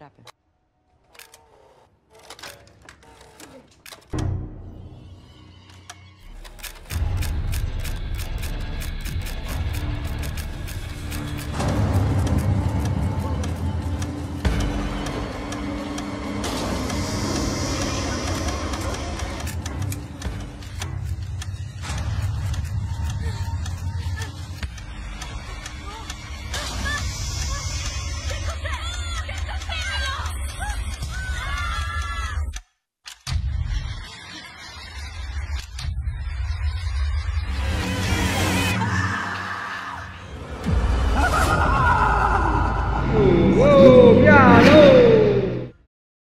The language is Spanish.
what happened?